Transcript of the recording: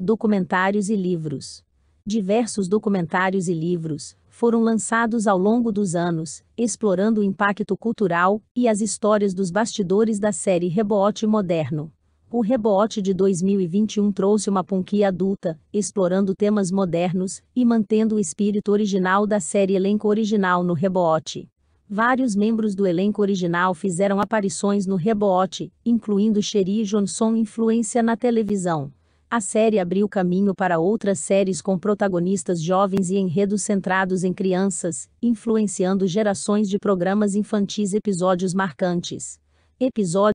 Documentários e livros. Diversos documentários e livros foram lançados ao longo dos anos, explorando o impacto cultural e as histórias dos bastidores da série Rebote Moderno. O Rebote de 2021 trouxe uma punkia adulta, explorando temas modernos e mantendo o espírito original da série elenco original no Rebote. Vários membros do elenco original fizeram aparições no Rebote, incluindo Sherry Johnson influência na televisão. A série abriu caminho para outras séries com protagonistas jovens e enredos centrados em crianças, influenciando gerações de programas infantis episódios marcantes. Episódio